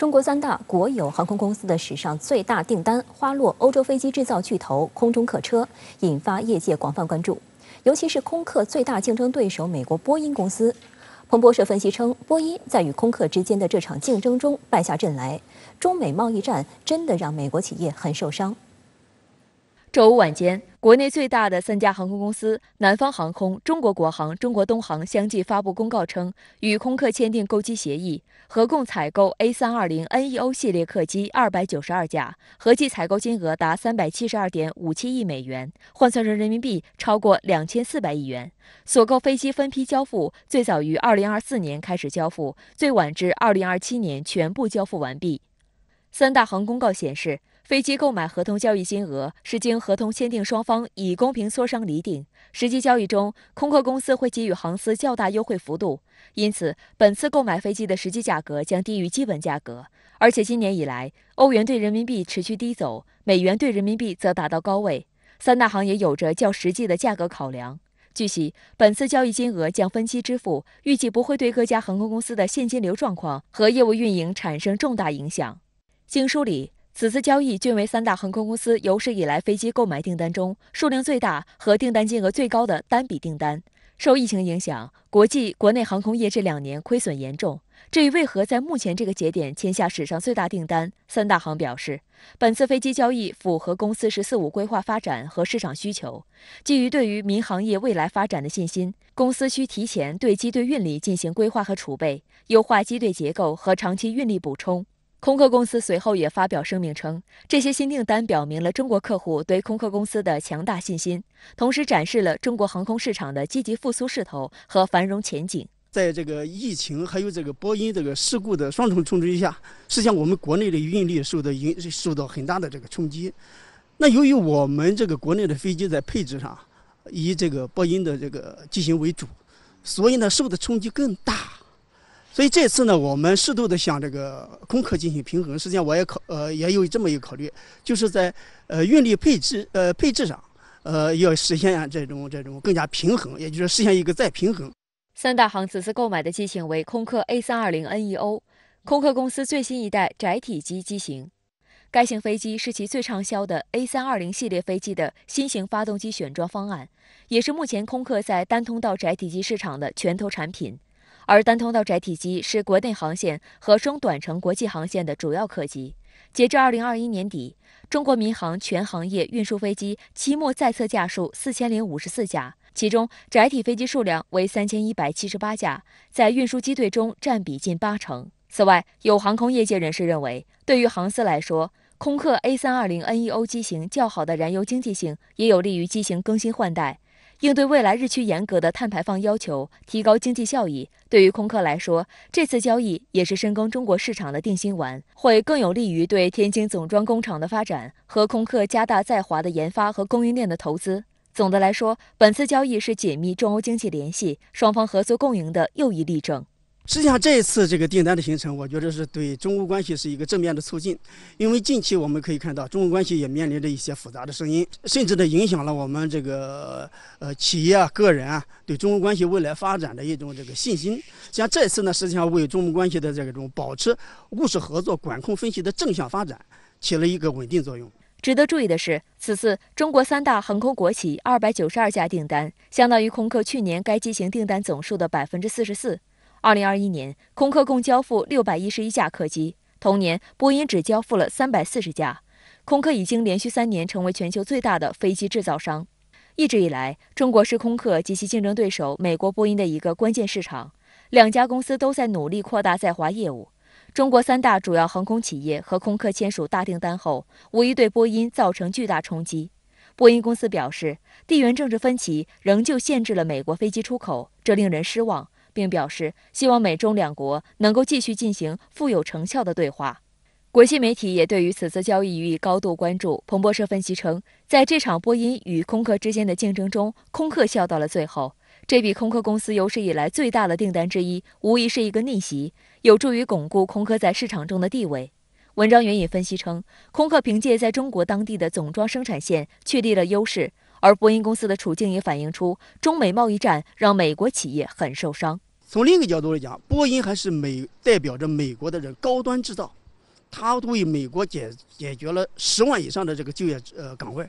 中国三大国有航空公司的史上最大订单花落欧洲飞机制造巨头空中客车，引发业界广泛关注。尤其是空客最大竞争对手美国波音公司。彭博社分析称，波音在与空客之间的这场竞争中败下阵来。中美贸易战真的让美国企业很受伤。周五晚间，国内最大的三家航空公司南方航空、中国国航、中国东航相继发布公告称，与空客签订购机协议，合共采购 A320neo 系列客机二百九十二架，合计采购金额达三百七十二点五七亿美元，换算成人民币超过两千四百亿元。所购飞机分批交付，最早于二零二四年开始交付，最晚至二零二七年全部交付完毕。三大航公告显示。飞机购买合同交易金额是经合同签订双方以公平磋商厘定，实际交易中，空客公司会给予航司较大优惠幅度，因此本次购买飞机的实际价格将低于基本价格。而且今年以来，欧元对人民币持续低走，美元对人民币则达到高位，三大行也有着较实际的价格考量。据悉，本次交易金额将分期支付，预计不会对各家航空公司的现金流状况和业务运营产生重大影响。经梳理。此次交易均为三大航空公司有史以来飞机购买订单中数量最大和订单金额最高的单笔订单。受疫情影响，国际、国内航空业这两年亏损严重。至于为何在目前这个节点签下史上最大订单，三大行表示，本次飞机交易符合公司“十四五”规划发展和市场需求。基于对于民航业未来发展的信心，公司需提前对机队运力进行规划和储备，优化机队结构和长期运力补充。空客公司随后也发表声明称，这些新订单表明了中国客户对空客公司的强大信心，同时展示了中国航空市场的积极复苏势头和繁荣前景。在这个疫情还有这个波音这个事故的双重冲击下，实际上我们国内的运力受到影受到很大的这个冲击。那由于我们这个国内的飞机在配置上以这个波音的这个机型为主，所以呢受的冲击更大。所以这次呢，我们适度的向这个空客进行平衡。实际上，我也考呃也有这么一个考虑，就是在呃运力配置呃配置上，呃要实现这种这种更加平衡，也就是实现一个再平衡。三大行此次购买的机型为空客 A320neo，空客公司最新一代窄体机机型。该型飞机是其最畅销的 A320 系列飞机的新型发动机选装方案，也是目前空客在单通道窄体机市场的拳头产品。而单通道窄体机是国内航线和中短程国际航线的主要客机。截至二零二一年底，中国民航全行业运输飞机期末在册架数四千零五十四架，其中窄体飞机数量为三千一百七十八架，在运输机队中占比近八成。此外，有航空业界人士认为，对于航司来说，空客 A 三二零 neo 机型较好的燃油经济性，也有利于机型更新换代。应对未来日趋严格的碳排放要求，提高经济效益。对于空客来说，这次交易也是深耕中国市场的定心丸，会更有利于对天津总装工厂的发展和空客加大在华的研发和供应链的投资。总的来说，本次交易是紧密中欧经济联系、双方合作共赢的又一例证。实际上，这一次这个订单的形成，我觉得是对中欧关系是一个正面的促进。因为近期我们可以看到，中欧关系也面临着一些复杂的声音，甚至呢影响了我们这个呃企业啊、个人啊对中欧关系未来发展的一种这个信心。像这次呢，实际上为中欧关系的这种保持务实合作、管控分析的正向发展起了一个稳定作用。值得注意的是，此次中国三大航空国企二百九十二家订单，相当于空客去年该机型订单总数的百分之四十四。二零二一年，空客共交付六百一十一架客机，同年波音只交付了三百四十架。空客已经连续三年成为全球最大的飞机制造商。一直以来，中国是空客及其竞争对手美国波音的一个关键市场，两家公司都在努力扩大在华业务。中国三大主要航空企业和空客签署大订单后，无疑对波音造成巨大冲击。波音公司表示，地缘政治分歧仍旧限制了美国飞机出口，这令人失望。并表示希望美中两国能够继续进行富有成效的对话。国际媒体也对于此次交易予以高度关注。彭博社分析称，在这场波音与空客之间的竞争中，空客笑到了最后。这笔空客公司有史以来最大的订单之一，无疑是一个逆袭，有助于巩固空客在市场中的地位。文章援引分析称，空客凭借在中国当地的总装生产线确立了优势。而波音公司的处境也反映出，中美贸易战让美国企业很受伤。从另一个角度来讲，波音还是美代表着美国的这高端制造，它为美国解解决了十万以上的这个就业呃岗位。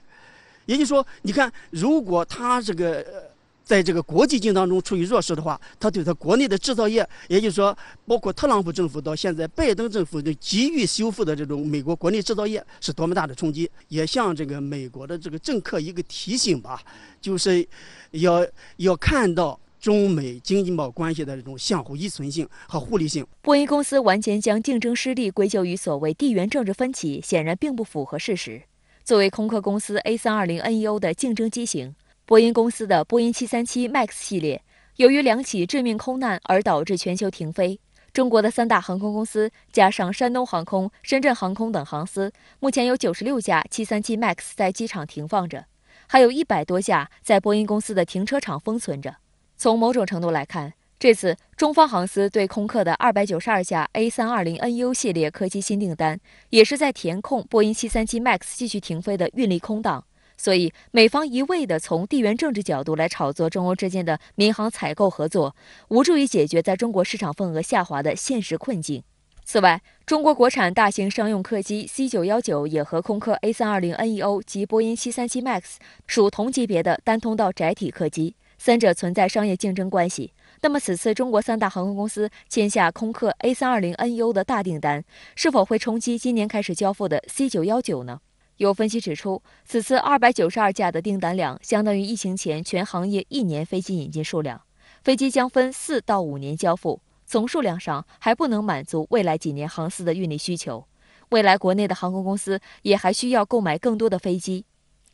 也就是说，你看，如果它这个呃在这个国际竞争中处于弱势的话，它对它国内的制造业，也就是说，包括特朗普政府到现在拜登政府的急于修复的这种美国国内制造业是多么大的冲击，也向这个美国的这个政客一个提醒吧，就是要要看到。中美经济贸关系的这种相互依存性和互利性。波音公司完全将竞争失利归咎于所谓地缘政治分歧，显然并不符合事实。作为空客公司 A320neo 的竞争机型，波音公司的波音737 MAX 系列，由于两起致命空难而导致全球停飞。中国的三大航空公司加上山东航空、深圳航空等航司，目前有96架737 MAX 在机场停放着，还有一百多架在波音公司的停车场封存着。从某种程度来看，这次中方航司对空客的二百九十二架 A320NU 系列客机新订单，也是在填空波音737 MAX 继续停飞的运力空档。所以，美方一味的从地缘政治角度来炒作中欧之间的民航采购合作，无助于解决在中国市场份额下滑的现实困境。此外，中国国产大型商用客机 C919 也和空客 A320neo 及波音737 MAX 属同级别的单通道窄体客机。三者存在商业竞争关系，那么此次中国三大航空公司签下空客 A320neo 的大订单，是否会冲击今年开始交付的 C919 呢？有分析指出，此次292架的订单量相当于疫情前全行业一年飞机引进数量，飞机将分四到五年交付，总数量上还不能满足未来几年航司的运力需求，未来国内的航空公司也还需要购买更多的飞机。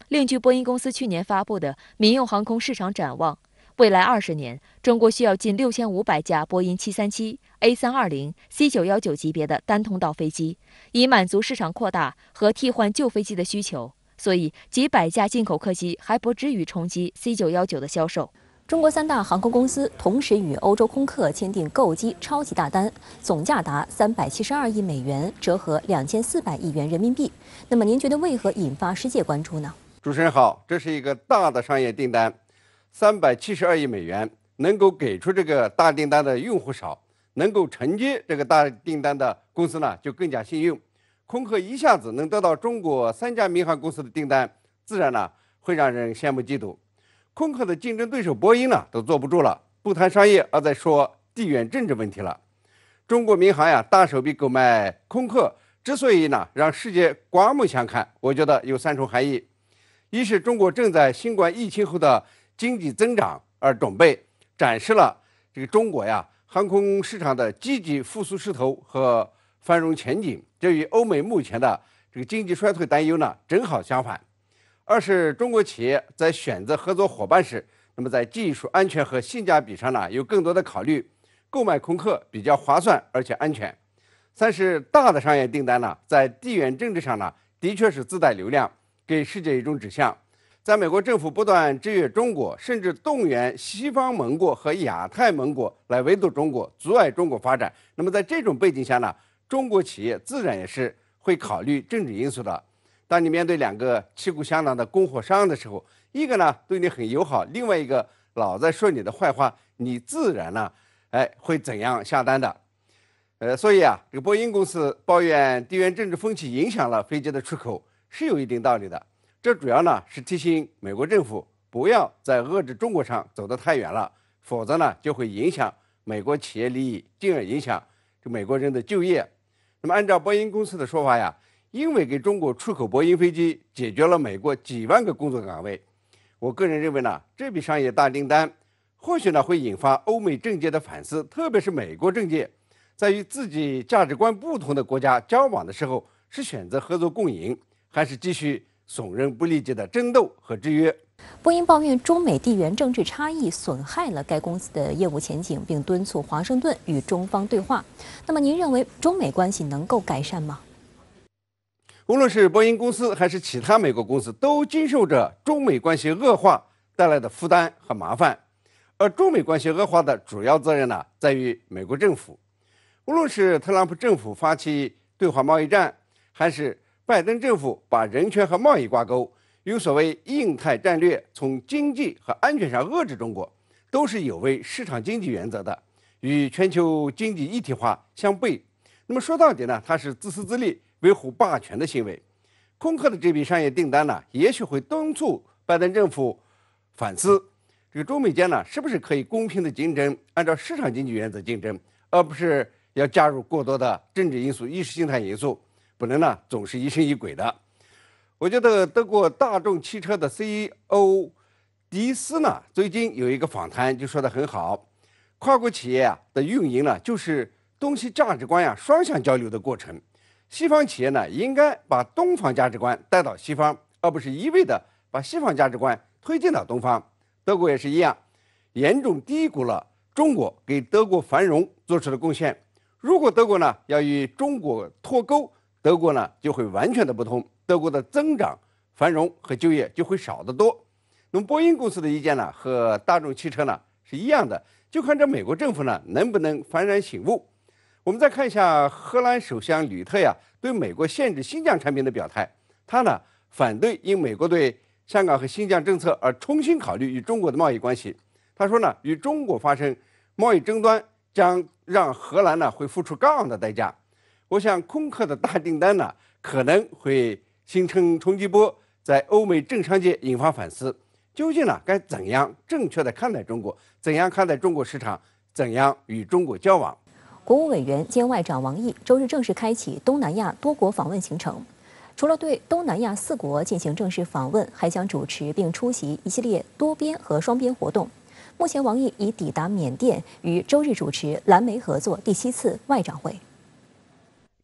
另据波音公司去年发布的民用航空市场展望，未来二十年，中国需要近六千五百架波音七三七、A 三二零、C 九幺九级别的单通道飞机，以满足市场扩大和替换旧飞机的需求。所以，几百架进口客机还不至于冲击 C 九幺九的销售。中国三大航空公司同时与欧洲空客签订购机超级大单，总价达三百七十二亿美元，折合两千四百亿元人民币。那么，您觉得为何引发世界关注呢？主持人好，这是一个大的商业订单，三百七十二亿美元，能够给出这个大订单的用户少，能够承接这个大订单的公司呢就更加幸运。空客一下子能得到中国三家民航公司的订单，自然呢会让人羡慕嫉妒。空客的竞争对手波音呢都坐不住了，不谈商业，而在说地缘政治问题了。中国民航呀大手笔购买空客，之所以呢让世界刮目相看，我觉得有三重含义。一是中国正在新冠疫情后的经济增长而准备，展示了这个中国呀航空市场的积极复苏势头和繁荣前景，这与欧美目前的这个经济衰退担忧呢正好相反。二是中国企业在选择合作伙伴时，那么在技术安全和性价比上呢有更多的考虑，购买空客比较划算而且安全。三是大的商业订单呢，在地缘政治上呢的确是自带流量。给世界一种指向，在美国政府不断制约中国，甚至动员西方盟国和亚太盟国来围堵中国、阻碍中国发展。那么，在这种背景下呢，中国企业自然也是会考虑政治因素的。当你面对两个旗鼓相当的供货商的时候，一个呢对你很友好，另外一个老在说你的坏话，你自然呢，哎，会怎样下单的？呃，所以啊，这个波音公司抱怨地缘政治风气影响了飞机的出口。是有一定道理的，这主要呢是提醒美国政府不要在遏制中国上走得太远了，否则呢就会影响美国企业利益，进而影响这美国人的就业。那么按照波音公司的说法呀，因为给中国出口波音飞机解决了美国几万个工作岗位，我个人认为呢，这笔商业大订单或许呢会引发欧美政界的反思，特别是美国政界，在与自己价值观不同的国家交往的时候，是选择合作共赢。还是继续损人不利己的争斗和制约。波音抱怨中美地缘政治差异损害了该公司的业务前景，并敦促华盛顿与中方对话。那么，您认为中美关系能够改善吗？无论是波音公司还是其他美国公司，都经受着中美关系恶化带来的负担和麻烦。而中美关系恶化的主要责任呢，在于美国政府。无论是特朗普政府发起对华贸易战，还是拜登政府把人权和贸易挂钩，有所谓印太战略，从经济和安全上遏制中国，都是有违市场经济原则的，与全球经济一体化相悖。那么说到底呢，它是自私自利、维护霸权的行为。空客的这笔商业订单呢，也许会敦促拜登政府反思，这个中美间呢，是不是可以公平的竞争，按照市场经济原则竞争，而不是要加入过多的政治因素、意识形态因素，不能呢总是疑神疑鬼的。我觉得德国大众汽车的 CEO 迪斯呢，最近有一个访谈就说的很好，跨国企业啊的运营呢，就是东西价值观呀双向交流的过程。西方企业呢，应该把东方价值观带到西方，而不是一味的把西方价值观推进到东方。德国也是一样，严重低估了中国给德国繁荣做出的贡献。如果德国呢要与中国脱钩，德国呢就会完全的不同，德国的增长、繁荣和就业就会少得多。那么波音公司的意见呢，和大众汽车呢是一样的，就看这美国政府呢能不能幡然醒悟。我们再看一下荷兰首相吕特呀对美国限制新疆产品的表态，他呢反对因美国对香港和新疆政策而重新考虑与中国的贸易关系。他说呢，与中国发生贸易争端将让荷兰呢会付出高昂的代价。我想空客的大订单呢可能会形成冲击波，在欧美政商界引发反思，究竟呢该怎样正确的看待中国，怎样看待中国市场，怎样与中国交往？国务委员兼外长王毅周日正式开启东南亚多国访问行程，除了对东南亚四国进行正式访问，还将主持并出席一系列多边和双边活动。目前，王毅已抵达缅甸，于周日主持蓝莓合作第七次外长会。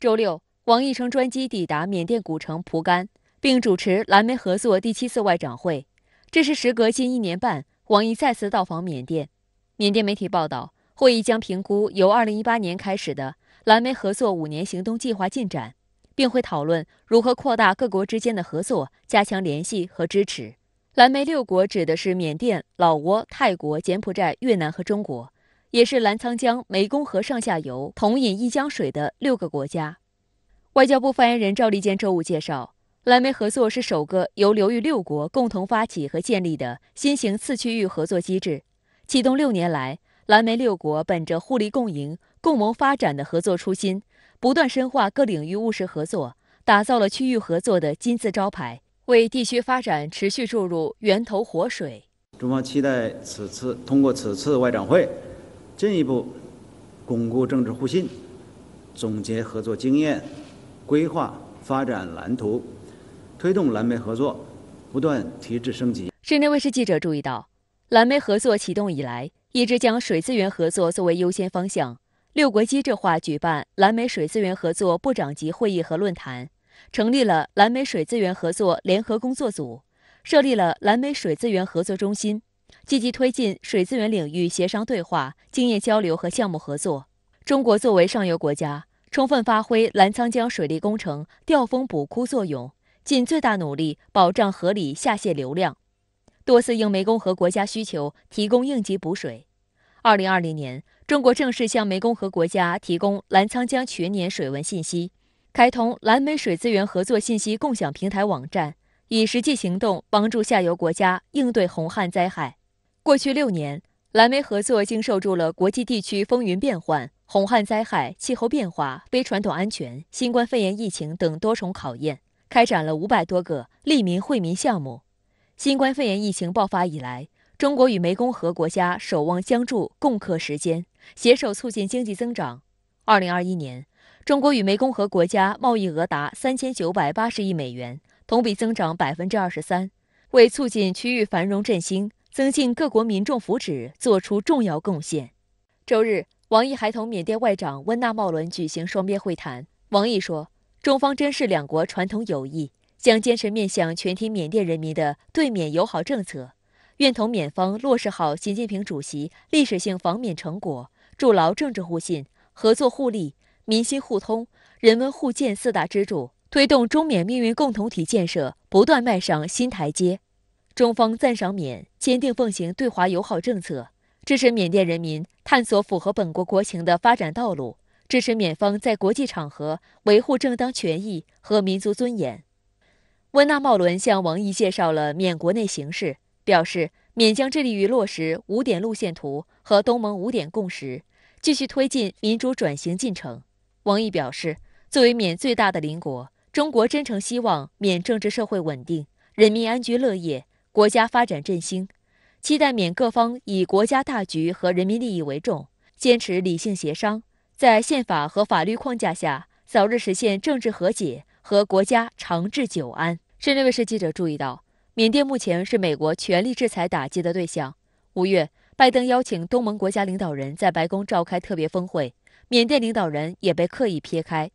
周六，王毅乘专机抵达缅甸古城蒲甘，并主持蓝莓合作第七次外长会。这是时隔近一年半，王毅再次到访缅甸。缅甸媒体报道。会议将评估由2018年开始的蓝莓合作五年行动计划进展，并会讨论如何扩大各国之间的合作，加强联系和支持。蓝莓六国指的是缅甸、老挝、泰国、柬埔寨、越南和中国，也是澜沧江湄公河上下游同饮一江水的六个国家。外交部发言人赵立坚周五介绍，蓝莓合作是首个由流域六国共同发起和建立的新型次区域合作机制，启动六年来。蓝莓六国本着互利共赢、共谋发展的合作初心，不断深化各领域务实合作，打造了区域合作的金字招牌，为地区发展持续注入源头活水。中方期待此次通过此次外长会，进一步巩固政治互信，总结合作经验，规划发展蓝图，推动蓝莓合作不断提质升级。市内卫视记者注意到，蓝莓合作启动以来。一直将水资源合作作为优先方向，六国机制化举办蓝莓水资源合作部长级会议和论坛，成立了蓝莓水资源合作联合工作组，设立了蓝莓水资源合作中心，积极推进水资源领域协商对话、经验交流和项目合作。中国作为上游国家，充分发挥澜沧江水利工程调峰补枯作用，尽最大努力保障合理下泄流量。多次应湄公河国家需求提供应急补水。二零二零年，中国正式向湄公河国家提供澜沧江全年水文信息，开通蓝莓水资源合作信息共享平台网站，以实际行动帮助下游国家应对洪旱灾害。过去六年，蓝莓合作经受住了国际地区风云变幻、洪旱灾害、气候变化、非传统安全、新冠肺炎疫情等多重考验，开展了五百多个利民惠民项目。新冠肺炎疫情爆发以来，中国与湄公河国家守望相助，共克时艰，携手促进经济增长。二零二一年，中国与湄公河国家贸易额达三千九百八十亿美元，同比增长百分之二十三，为促进区域繁荣振兴、增进各国民众福祉作出重要贡献。周日，王毅还同缅甸外长温纳茂伦举行双边会谈。王毅说：“中方珍视两国传统友谊。”将坚持面向全体缅甸人民的对缅友好政策，愿同缅方落实好习近平主席历史性访缅成果，筑牢政治互信、合作互利、民心互通、人文互鉴四大支柱，推动中缅命运共同体建设不断迈上新台阶。中方赞赏缅坚定奉行对华友好政策，支持缅甸人民探索符合本国国情的发展道路，支持缅方在国际场合维护正当权益和民族尊严。温纳茂伦向王毅介绍了缅国内形势，表示缅将致力于落实五点路线图和东盟五点共识，继续推进民主转型进程。王毅表示，作为缅最大的邻国，中国真诚希望缅政治社会稳定，人民安居乐业，国家发展振兴，期待缅各方以国家大局和人民利益为重，坚持理性协商，在宪法和法律框架下，早日实现政治和解和国家长治久安。深圳卫视记者注意到，缅甸目前是美国全力制裁打击的对象。五月，拜登邀请东盟国家领导人在白宫召开特别峰会，缅甸领导人也被刻意撇开。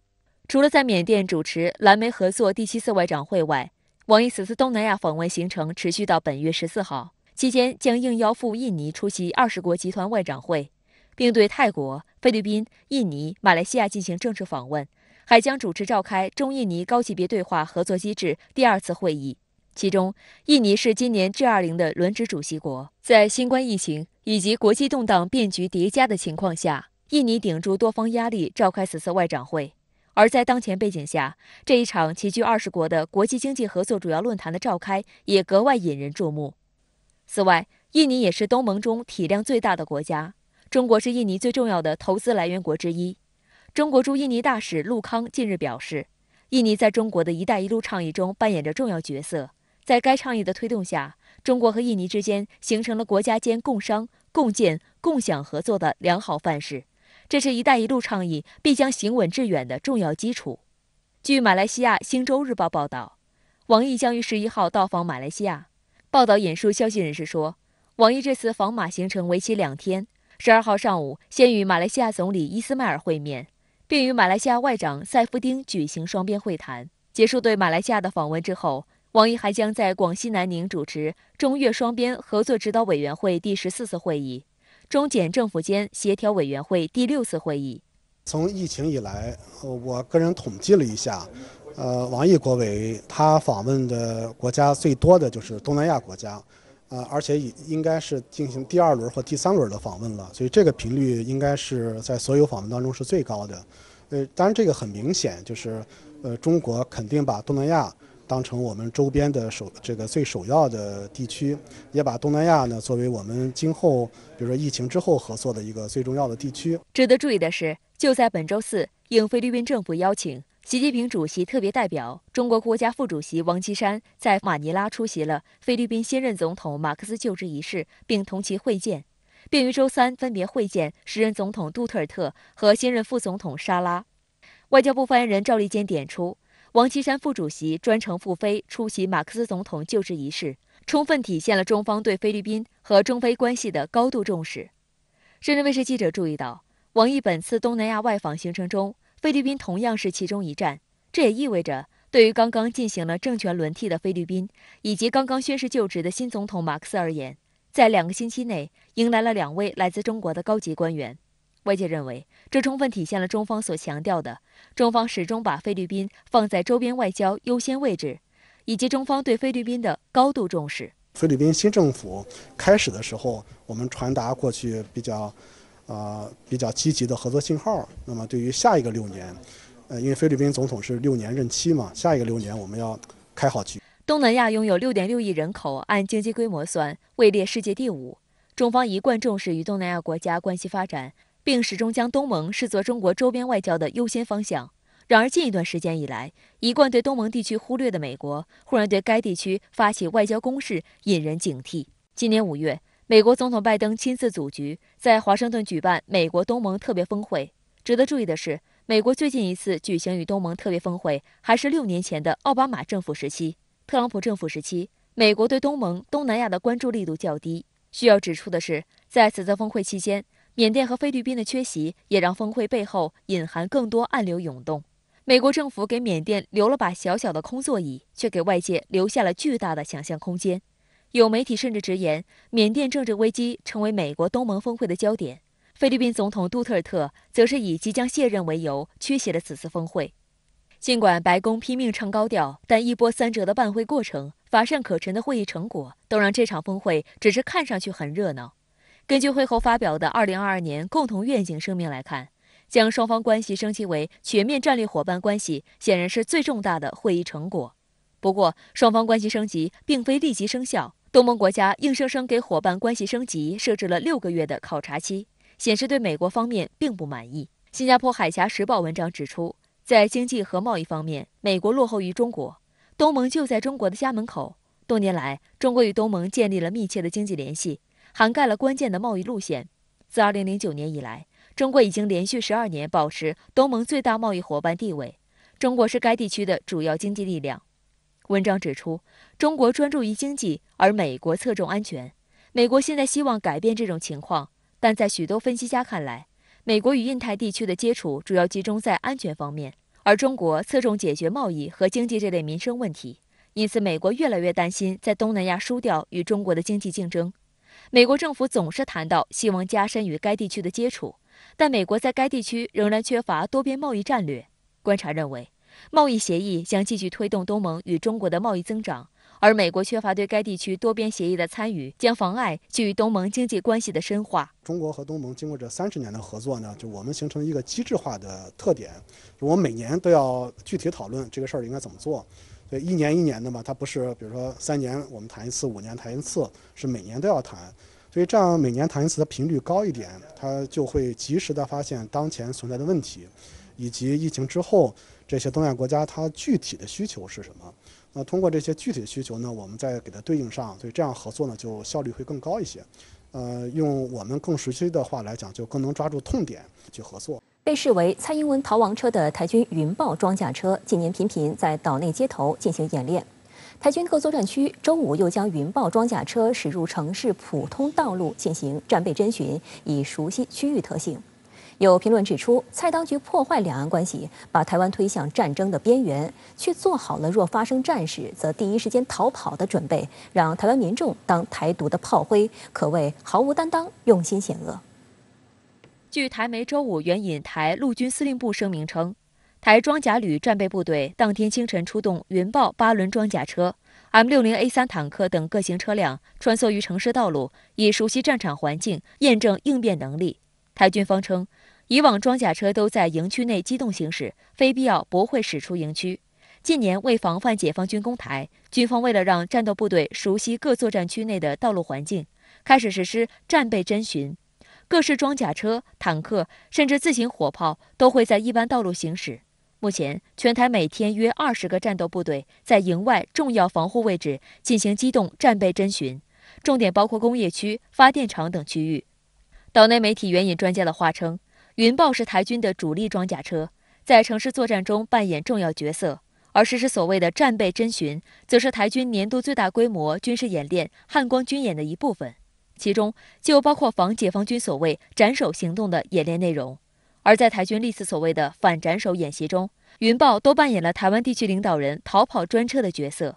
除了在缅甸主持蓝莓合作第七次外长会外，王毅此次东南亚访问行程持续到本月十四号，期间将应邀赴印尼出席二十国集团外长会，并对泰国、菲律宾、印尼、马来西亚进行正式访问，还将主持召开中印尼高级别对话合作机制第二次会议。其中，印尼是今年 G20 的轮值主席国。在新冠疫情以及国际动荡变局叠加的情况下，印尼顶住多方压力召开此次外长会。而在当前背景下，这一场齐聚二十国的国际经济合作主要论坛的召开也格外引人注目。此外，印尼也是东盟中体量最大的国家，中国是印尼最重要的投资来源国之一。中国驻印尼大使陆康近日表示，印尼在中国的一带一路倡议中扮演着重要角色。在该倡议的推动下，中国和印尼之间形成了国家间共商、共建、共享合作的良好范式，这是一带一路倡议必将行稳致远的重要基础。据马来西亚《星洲日报》报道，王毅将于十一号到访马来西亚。报道引述消息人士说，王毅这次访马行程为期两天，十二号上午先与马来西亚总理伊斯迈尔会面，并与马来西亚外长塞夫丁举行双边会谈。结束对马来西亚的访问之后。王毅还将在广西南宁主持中越双边合作指导委员会第十四次会议、中柬政府间协调委员会第六次会议。从疫情以来，我个人统计了一下，呃，王毅国委他访问的国家最多的就是东南亚国家，呃，而且应该是进行第二轮或第三轮的访问了，所以这个频率应该是在所有访问当中是最高的。呃，当然这个很明显就是，呃，中国肯定把东南亚。当成我们周边的首这个最首要的地区，也把东南亚呢作为我们今后比如说疫情之后合作的一个最重要的地区。值得注意的是，就在本周四，应菲律宾政府邀请，习近平主席特别代表、中国国家副主席王岐山在马尼拉出席了菲律宾新任总统马克思就职仪式，并同其会见，并于周三分别会见时任总统杜特尔特和新任副总统沙拉。外交部发言人赵立坚点出。王岐山副主席专程赴菲出席马克思总统就职仪式，充分体现了中方对菲律宾和中菲关系的高度重视。深圳卫视记者注意到，王毅本次东南亚外访行程中，菲律宾同样是其中一站。这也意味着，对于刚刚进行了政权轮替的菲律宾，以及刚刚宣誓就职的新总统马克思而言，在两个星期内迎来了两位来自中国的高级官员。外界认为，这充分体现了中方所强调的，中方始终把菲律宾放在周边外交优先位置，以及中方对菲律宾的高度重视。菲律宾新政府开始的时候，我们传达过去比较，呃，比较积极的合作信号。那么，对于下一个六年，呃，因为菲律宾总统是六年任期嘛，下一个六年我们要开好局。东南亚拥有六点六亿人口，按经济规模算，位列世界第五。中方一贯重视与东南亚国家关系发展。并始终将东盟视作中国周边外交的优先方向。然而，近一段时间以来，一贯对东盟地区忽略的美国，忽然对该地区发起外交攻势，引人警惕。今年五月，美国总统拜登亲自组局，在华盛顿举办美国东盟特别峰会。值得注意的是，美国最近一次举行与东盟特别峰会，还是六年前的奥巴马政府时期。特朗普政府时期，美国对东盟、东南亚的关注力度较低。需要指出的是，在此次峰会期间，缅甸和菲律宾的缺席也让峰会背后隐含更多暗流涌动。美国政府给缅甸留了把小小的空座椅，却给外界留下了巨大的想象空间。有媒体甚至直言，缅甸政治危机成为美国东盟峰会的焦点。菲律宾总统杜特尔特则是以即将卸任为由缺席了此次峰会。尽管白宫拼命唱高调，但一波三折的办会过程、乏善可陈的会议成果，都让这场峰会只是看上去很热闹。根据会后发表的2022年共同愿景声明来看，将双方关系升级为全面战略伙伴关系，显然是最重大的会议成果。不过，双方关系升级并非立即生效，东盟国家硬生生给伙伴关系升级设置了六个月的考察期，显示对美国方面并不满意。新加坡海峡时报文章指出，在经济和贸易方面，美国落后于中国。东盟就在中国的家门口。多年来，中国与东盟建立了密切的经济联系，涵盖了关键的贸易路线。自2009年以来，中国已经连续十二年保持东盟最大贸易伙伴地位。中国是该地区的主要经济力量。文章指出，中国专注于经济，而美国侧重安全。美国现在希望改变这种情况，但在许多分析家看来，美国与印太地区的接触主要集中在安全方面，而中国侧重解决贸易和经济这类民生问题。因此，美国越来越担心在东南亚输掉与中国的经济竞争。美国政府总是谈到希望加深与该地区的接触，但美国在该地区仍然缺乏多边贸易战略。观察认为，贸易协议将继续推动东盟与中国的贸易增长，而美国缺乏对该地区多边协议的参与，将妨碍其与东盟经济关系的深化。中国和东盟经过这三十年的合作呢，就我们形成一个机制化的特点，我们每年都要具体讨论这个事儿应该怎么做。对，一年一年的嘛，它不是，比如说三年我们谈一次，五年谈一次，是每年都要谈。所以这样每年谈一次的频率高一点，它就会及时的发现当前存在的问题，以及疫情之后这些东亚国家它具体的需求是什么。那通过这些具体的需求呢，我们再给它对应上，所以这样合作呢就效率会更高一些。呃，用我们更熟悉的话来讲，就更能抓住痛点去合作。被视为蔡英文逃亡车的台军云豹装甲车，近年频频在岛内街头进行演练。台军各作战区周五又将云豹装甲车驶入城市普通道路进行战备侦巡，以熟悉区域特性。有评论指出，蔡当局破坏两岸关系，把台湾推向战争的边缘，却做好了若发生战事则第一时间逃跑的准备，让台湾民众当台独的炮灰，可谓毫无担当，用心险恶。据台媒周五援引台陆军司令部声明称，台装甲旅战备部队当天清晨出动云豹八轮装甲车、M60A3 坦克等各型车辆，穿梭于城市道路，以熟悉战场环境，验证应变能力。台军方称，以往装甲车都在营区内机动行驶，非必要不会驶出营区。近年为防范解放军攻台，军方为了让战斗部队熟悉各作战区内的道路环境，开始实施战备侦巡。各式装甲车、坦克，甚至自行火炮都会在一般道路行驶。目前，全台每天约二十个战斗部队在营外重要防护位置进行机动战备侦巡，重点包括工业区、发电厂等区域。岛内媒体援引专家的话称，云豹是台军的主力装甲车，在城市作战中扮演重要角色，而实施所谓的战备侦巡，则是台军年度最大规模军事演练——汉光军演的一部分。其中就包括防解放军所谓“斩首行动”的演练内容，而在台军历次所谓的反斩首演习中，云豹都扮演了台湾地区领导人逃跑专车的角色。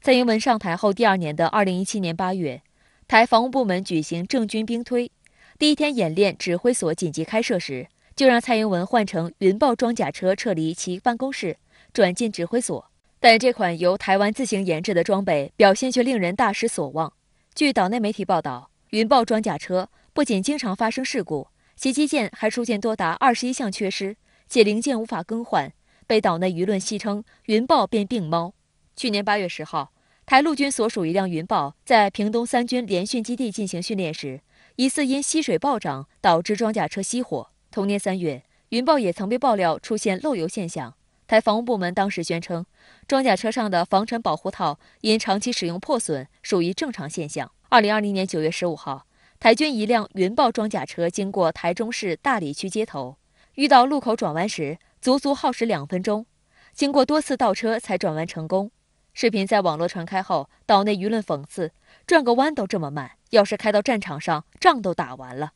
蔡英文上台后第二年的二零一七年八月，台防务部门举行政军兵推，第一天演练指挥所紧急开设时，就让蔡英文换成云豹装甲车撤离其办公室，转进指挥所。但这款由台湾自行研制的装备表现却令人大失所望。据岛内媒体报道，云豹装甲车不仅经常发生事故，其机件还出现多达二十一项缺失，且零件无法更换，被岛内舆论戏称“云豹变病猫”。去年八月十号，台陆军所属一辆云豹在屏东三军联训基地进行训练时，疑似因溪水暴涨导致装甲车熄火。同年三月，云豹也曾被爆料出现漏油现象。台防务部门当时宣称，装甲车上的防尘保护套因长期使用破损，属于正常现象。二零二零年九月十五号，台军一辆云豹装甲车经过台中市大里区街头，遇到路口转弯时，足足耗时两分钟，经过多次倒车才转弯成功。视频在网络传开后，岛内舆论讽刺：转个弯都这么慢，要是开到战场上，仗都打完了。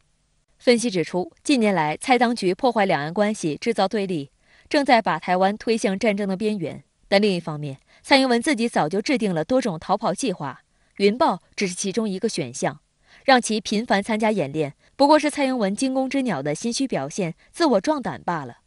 分析指出，近年来蔡当局破坏两岸关系，制造对立。正在把台湾推向战争的边缘，但另一方面，蔡英文自己早就制定了多种逃跑计划，云豹只是其中一个选项，让其频繁参加演练，不过是蔡英文惊弓之鸟的心虚表现，自我壮胆罢了。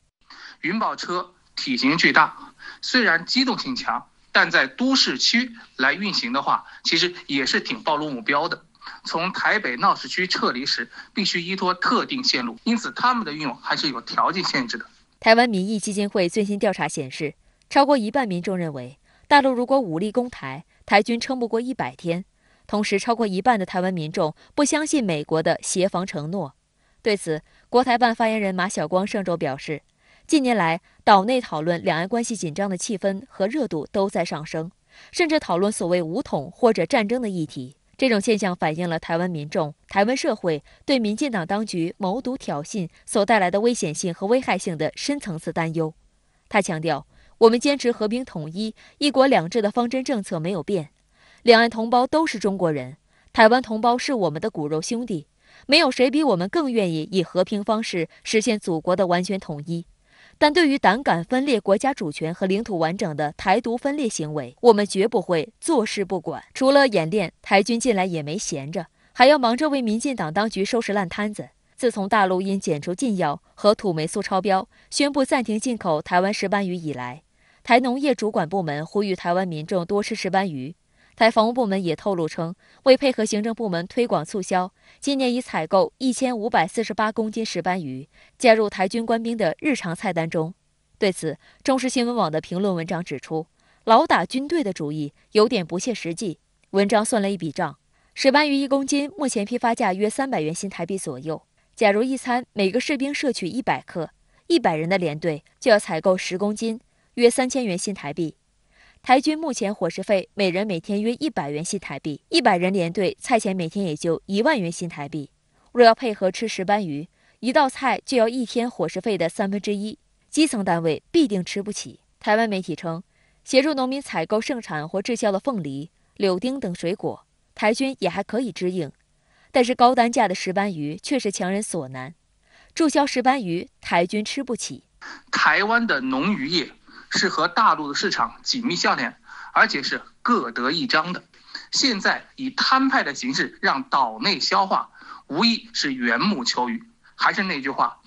云豹车体型巨大，虽然机动性强，但在都市区来运行的话，其实也是挺暴露目标的。从台北闹市区撤离时，必须依托特定线路，因此他们的运用还是有条件限制的。台湾民意基金会最新调查显示，超过一半民众认为，大陆如果武力攻台，台军撑不过一百天。同时，超过一半的台湾民众不相信美国的协防承诺。对此，国台办发言人马晓光上周表示，近年来岛内讨论两岸关系紧张的气氛和热度都在上升，甚至讨论所谓“武统”或者战争的议题。这种现象反映了台湾民众、台湾社会对民进党当局谋独挑衅所带来的危险性和危害性的深层次担忧。他强调，我们坚持和平统一、一国两制的方针政策没有变，两岸同胞都是中国人，台湾同胞是我们的骨肉兄弟。没有谁比我们更愿意以和平方式实现祖国的完全统一，但对于胆敢分裂国家主权和领土完整的台独分裂行为，我们绝不会坐视不管。除了演练，台军近来也没闲着，还要忙着为民进党当局收拾烂摊子。自从大陆因检出禁药和土霉素超标，宣布暂停进口台湾石斑鱼以来，台农业主管部门呼吁台湾民众多吃石斑鱼。台防务部门也透露称，为配合行政部门推广促销，今年已采购一千五百四十八公斤石斑鱼，加入台军官兵的日常菜单中。对此，中时新闻网的评论文章指出，老打军队的主意有点不切实际。文章算了一笔账，石斑鱼一公斤目前批发价约三百元新台币左右。假如一餐每个士兵摄取一百克，一百人的连队就要采购十公斤，约三千元新台币。台军目前伙食费每人每天约一百元新台币，一百人连队菜钱每天也就一万元新台币。若要配合吃石斑鱼，一道菜就要一天伙食费的三分之一，基层单位必定吃不起。台湾媒体称，协助农民采购盛产或滞销的凤梨、柳丁等水果，台军也还可以支应，但是高单价的石斑鱼却是强人所难。注销石斑鱼，台军吃不起。台湾的农渔业。是和大陆的市场紧密相连，而且是各得一章的。现在以摊派的形式让岛内消化，无疑是缘木求鱼。还是那句话，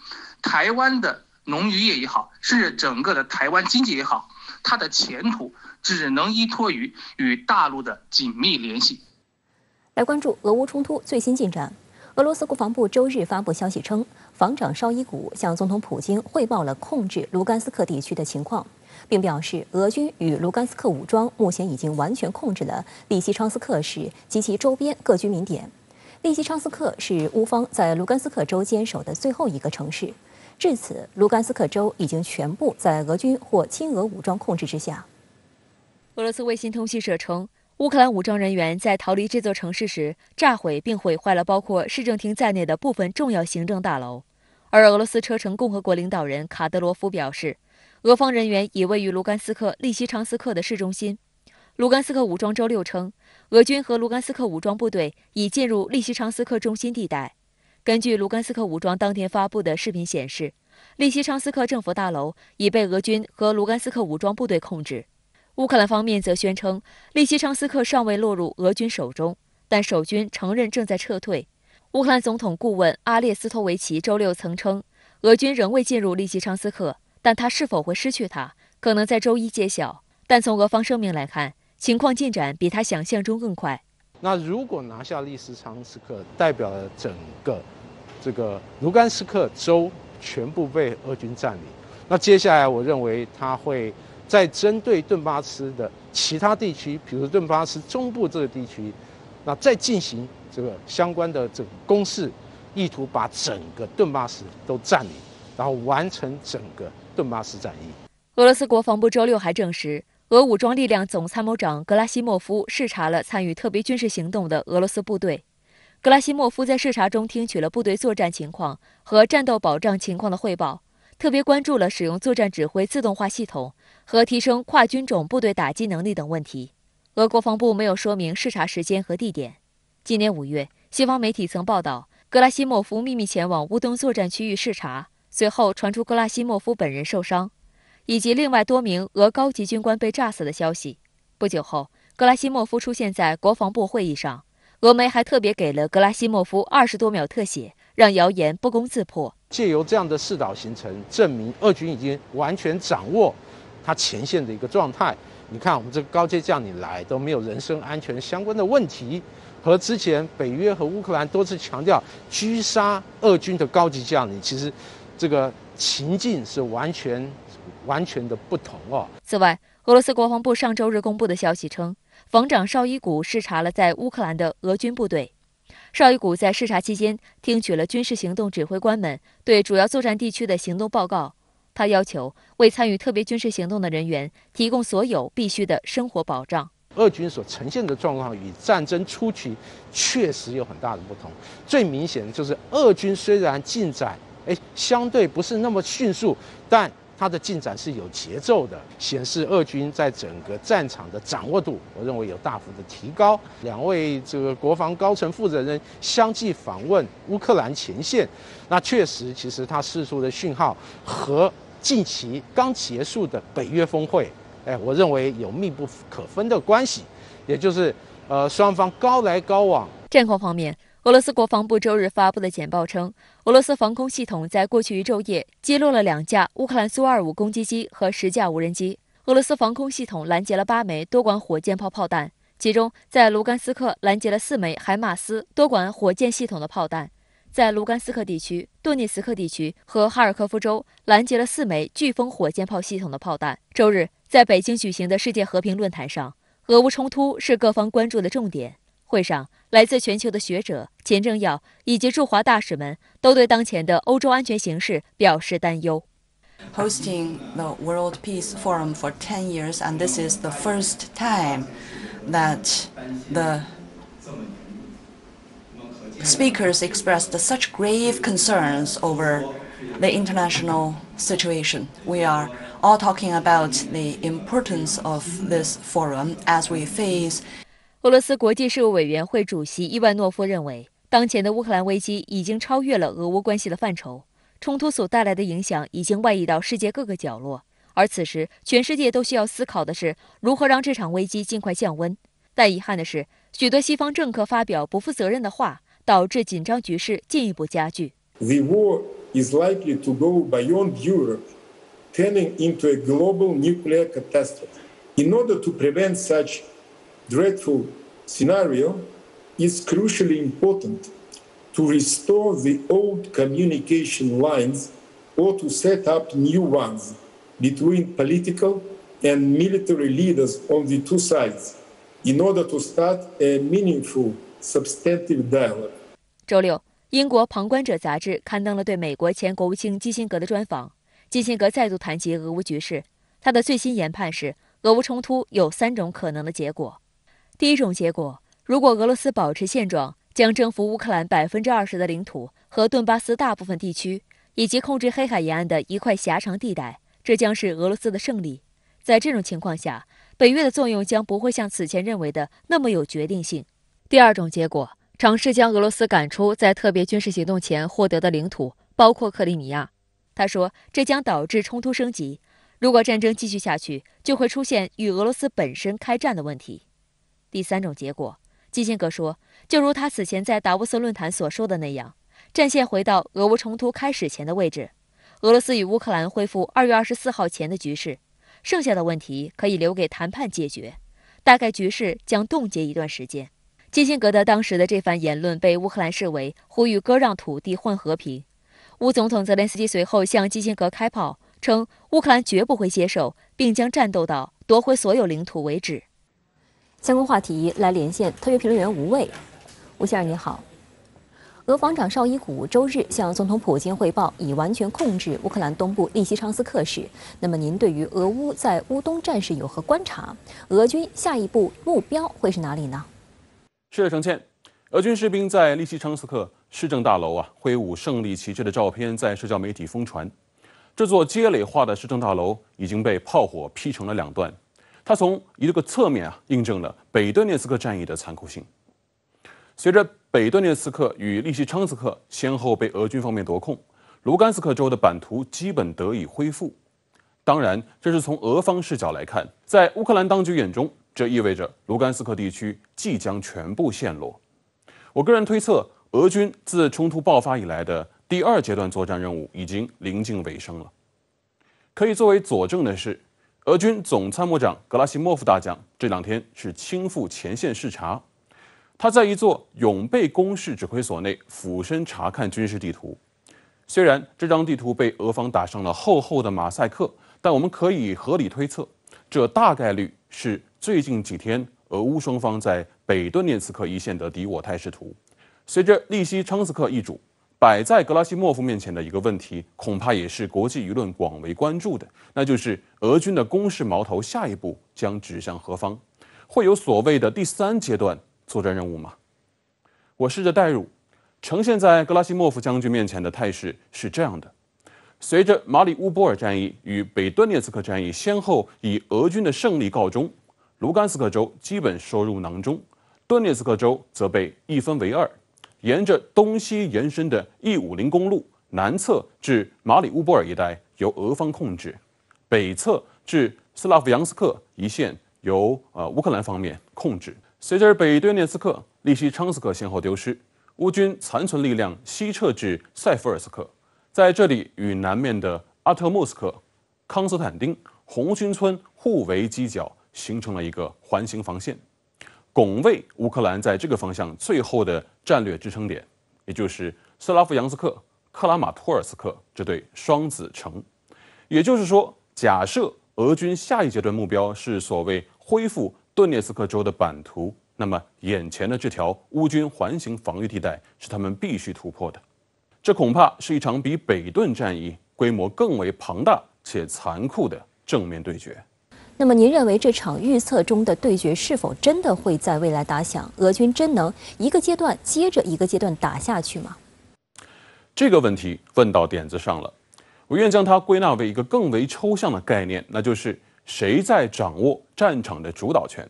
台湾的农渔业也好，甚至整个的台湾经济也好，它的前途只能依托于与大陆的紧密联系。来关注俄乌冲突最新进展。俄罗斯国防部周日发布消息称，防长绍伊古向总统普京汇报了控制卢甘斯克地区的情况。并表示，俄军与卢甘斯克武装目前已经完全控制了利西昌斯克市及其周边各居民点。利西昌斯克是乌方在卢甘斯克州坚守的最后一个城市。至此，卢甘斯克州已经全部在俄军或亲俄武装控制之下。俄罗斯卫星通讯社称，乌克兰武装人员在逃离这座城市时炸毁并毁坏了包括市政厅在内的部分重要行政大楼。而俄罗斯车臣共和国领导人卡德罗夫表示。俄方人员已位于卢甘斯克利西昌斯克的市中心。卢甘斯克武装周六称，俄军和卢甘斯克武装部队已进入利西昌斯克中心地带。根据卢甘斯克武装当天发布的视频显示，利西昌斯克政府大楼已被俄军和卢甘斯克武装部队控制。乌克兰方面则宣称，利西昌斯克尚未落入俄军手中，但守军承认正在撤退。乌克兰总统顾问阿列斯托维奇周六曾称，俄军仍未进入利西昌斯克。但他是否会失去它，可能在周一揭晓。但从俄方声明来看，情况进展比他想象中更快。那如果拿下利斯昌斯克，代表了整个这个卢甘斯克州全部被俄军占领。那接下来，我认为他会在针对顿巴斯的其他地区，比如顿巴斯中部这个地区，那再进行这个相关的这个攻势，意图把整个顿巴斯都占领，然后完成整个。顿巴斯战役。俄罗斯国防部周六还证实，俄武装力量总参谋长格拉西莫夫视察了参与特别军事行动的俄罗斯部队。格拉西莫夫在视察中听取了部队作战情况和战斗保障情况的汇报，特别关注了使用作战指挥自动化系统和提升跨军种部队打击能力等问题。俄国防部没有说明视察时间和地点。今年五月，西方媒体曾报道，格拉西莫夫秘密前往乌东作战区域视察。随后传出格拉西莫夫本人受伤，以及另外多名俄高级军官被炸死的消息。不久后，格拉西莫夫出现在国防部会议上，俄媒还特别给了格拉西莫夫二十多秒特写，让谣言不攻自破。借由这样的视导行程，证明俄军已经完全掌握他前线的一个状态。你看，我们这个高阶将领来都没有人身安全相关的问题，和之前北约和乌克兰多次强调狙杀俄军的高级将领，其实。这个情境是完全、完全的不同哦。此外，俄罗斯国防部上周日公布的消息称，防长绍伊古视察了在乌克兰的俄军部队。绍伊古在视察期间听取了军事行动指挥官们对主要作战地区的行动报告。他要求为参与特别军事行动的人员提供所有必须的生活保障。俄军所呈现的状况与战争初期确实有很大的不同。最明显的就是，俄军虽然进展哎相对不是那么迅速，但它的进展是有节奏的，显示俄军在整个战场的掌握度，我认为有大幅的提高。两位这个国防高层负责人相继访问乌克兰前线，那确实，其实他释出的讯号和近期刚结束的北约峰会。哎，我认为有密不可分的关系，也就是，呃，双方高来高往。战况方面，俄罗斯国防部周日发布的简报称，俄罗斯防空系统在过去一昼夜击落了两架乌克兰苏 -25 攻击机和十架无人机。俄罗斯防空系统拦截了八枚多管火箭炮炮弹，其中在卢甘斯克拦截了四枚海马斯多管火箭系统的炮弹，在卢甘斯克地区、顿涅茨克地区和哈尔科夫州拦截了四枚飓风火箭炮系统的炮弹。周日。在北京举行的世界和平论坛上，俄乌冲突是各方关注的重点。会上，来自全球的学者、前政要以及驻华大使们都对当前的欧洲安全形势表示担忧。Hosting the World Peace Forum for 10 years, and this is the first time that the speakers expressed such grave concerns over the international situation. We are all talking about the importance of this forum as we face. 俄罗斯国际事务委员会主席伊万诺夫认为，当前的乌克兰危机已经超越了俄乌关系的范畴，冲突所带来的影响已经外溢到世界各个角落。而此时，全世界都需要思考的是如何让这场危机尽快降温。但遗憾的是，许多西方政客发表不负责任的话，导致紧张局势进一步加剧。The war is likely to go beyond Europe. turning into a global nuclear catastrophe. In order to prevent such dreadful scenario, it's crucially important to restore the old communication lines or to set up new ones between political and military leaders on the two sides in order to start a meaningful substantive dialogue. 周六，英国《旁观者》杂志刊登了对美国前国务卿基辛格的专访。基辛格再度谈及俄乌局势，他的最新研判是，俄乌冲突有三种可能的结果。 第一种结果，如果俄罗斯保持现状，将征服乌克兰百分之二十的领土和顿巴斯大部分地区，以及控制黑海沿岸的一块狭长地带，这将是俄罗斯的胜利。在这种情况下，北约的作用将不会像此前认为的那么有决定性。第二种结果，尝试将俄罗斯赶出在特别军事行动前获得的领土，包括克里米亚。他说：“这将导致冲突升级。如果战争继续下去，就会出现与俄罗斯本身开战的问题。”第三种结果，基辛格说：“就如他此前在达沃斯论坛所说的那样，战线回到俄乌冲突开始前的位置，俄罗斯与乌克兰恢复二月二十四号前的局势，剩下的问题可以留给谈判解决。大概局势将冻结一段时间。”基辛格的当时的这番言论被乌克兰视为呼吁割让土地换和平。乌总统泽连斯基随后向基辛格开炮，称乌克兰绝不会接受，并将战斗到夺回所有领土为止。相关话题来连线特约评论员吴卫，吴先生您好。俄防长绍伊古周日向总统普京汇报已完全控制乌克兰东部利西昌斯克市。那么您对于俄乌在乌东战事有何观察？俄军下一步目标会是哪里呢？是的，程倩，俄军士兵在利西昌斯克。市政大楼啊，挥舞胜利旗帜的照片在社交媒体疯传。这座街垒化的市政大楼已经被炮火劈成了两段。它从一个侧面啊，印证了北顿涅茨克战役的残酷性。随着北顿涅茨克与利西昌斯克先后被俄军方面夺控，卢甘斯克州的版图基本得以恢复。当然，这是从俄方视角来看，在乌克兰当局眼中，这意味着卢甘斯克地区即将全部陷落。我个人推测。俄军自冲突爆发以来的第二阶段作战任务已经临近尾声了。可以作为佐证的是，俄军总参谋长格拉西莫夫大将这两天是亲赴前线视察。他在一座永备工事指挥所内俯身查看军事地图。虽然这张地图被俄方打上了厚厚的马赛克，但我们可以合理推测，这大概率是最近几天俄乌双方在北顿涅茨克一线的敌我态势图。随着利西昌斯克易主，摆在格拉西莫夫面前的一个问题，恐怕也是国际舆论广为关注的，那就是俄军的攻势矛头下一步将指向何方？会有所谓的第三阶段作战任务吗？我试着代入，呈现在格拉西莫夫将军面前的态势是这样的：随着马里乌波尔战役与北顿涅茨克战役先后以俄军的胜利告终，卢甘斯克州基本收入囊中，顿涅茨克州则被一分为二。沿着东西延伸的 E 五零公路南侧至马里乌波尔一带由俄方控制，北侧至斯拉夫扬斯克一线由呃乌克兰方面控制。随着北顿涅茨克、利西昌斯克先后丢失，乌军残存力量西撤至塞夫尔斯克，在这里与南面的阿特莫斯克、康斯坦丁、红军村互为犄角，形成了一个环形防线。拱卫乌克兰在这个方向最后的战略支撑点，也就是斯拉夫扬斯克、克拉马托尔斯克这对双子城。也就是说，假设俄军下一阶段目标是所谓恢复顿涅茨克州的版图，那么眼前的这条乌军环形防御地带是他们必须突破的。这恐怕是一场比北顿战役规模更为庞大且残酷的正面对决。那么，您认为这场预测中的对决是否真的会在未来打响？俄军真能一个阶段接着一个阶段打下去吗？这个问题问到点子上了。我愿将它归纳为一个更为抽象的概念，那就是谁在掌握战场的主导权。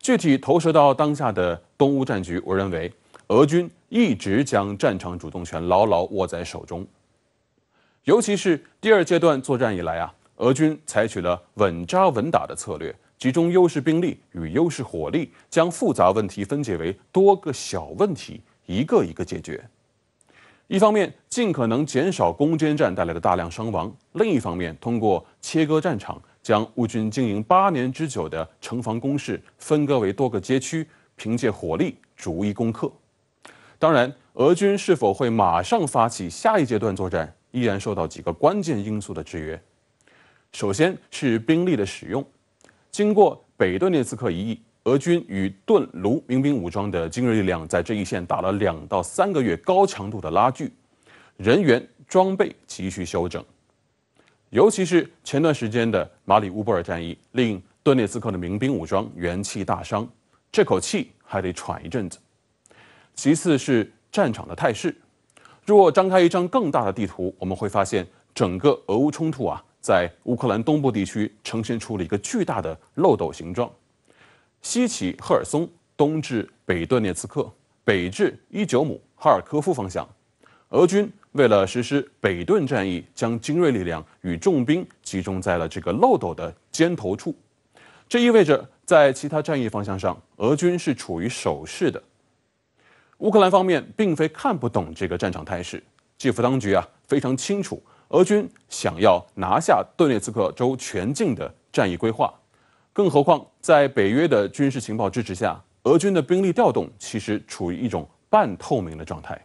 具体投射到当下的东乌战局，我认为俄军一直将战场主动权牢牢握在手中，尤其是第二阶段作战以来啊。俄军采取了稳扎稳打的策略，集中优势兵力与优势火力，将复杂问题分解为多个小问题，一个一个解决。一方面尽可能减少攻坚战带来的大量伤亡，另一方面通过切割战场，将乌军经营八年之久的城防工事分割为多个街区，凭借火力逐一攻克。当然，俄军是否会马上发起下一阶段作战，依然受到几个关键因素的制约。首先是兵力的使用，经过北顿涅茨克一役，俄军与顿卢民兵武装的精锐力量在这一线打了两到三个月高强度的拉锯，人员装备急需休整，尤其是前段时间的马里乌波尔战役，令顿涅茨克的民兵武装元气大伤，这口气还得喘一阵子。其次是战场的态势，若张开一张更大的地图，我们会发现整个俄乌冲突啊。在乌克兰东部地区呈现出了一个巨大的漏斗形状，西起赫尔松，东至北顿涅茨克，北至伊久姆、哈尔科夫方向。俄军为了实施北顿战役，将精锐力量与重兵集中在了这个漏斗的尖头处。这意味着，在其他战役方向上，俄军是处于守势的。乌克兰方面并非看不懂这个战场态势，基辅当局啊非常清楚。俄军想要拿下顿涅茨克州全境的战役规划，更何况在北约的军事情报支持下，俄军的兵力调动其实处于一种半透明的状态。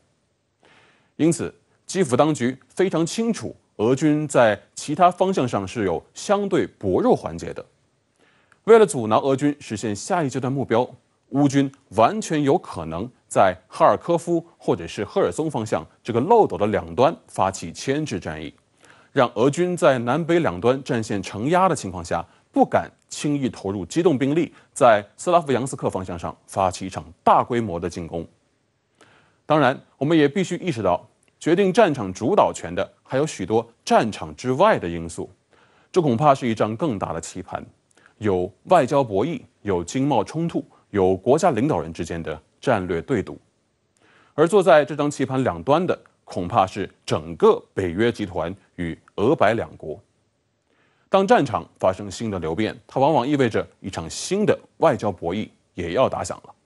因此，基辅当局非常清楚，俄军在其他方向上是有相对薄弱环节的。为了阻挠俄军实现下一阶段目标，乌军完全有可能。在哈尔科夫或者是赫尔松方向这个漏斗的两端发起牵制战役，让俄军在南北两端战线承压的情况下，不敢轻易投入机动兵力，在斯拉夫扬斯克方向上发起一场大规模的进攻。当然，我们也必须意识到，决定战场主导权的还有许多战场之外的因素，这恐怕是一张更大的棋盘，有外交博弈，有经贸冲突，有国家领导人之间的。战略对赌，而坐在这张棋盘两端的，恐怕是整个北约集团与俄白两国。当战场发生新的流变，它往往意味着一场新的外交博弈也要打响了。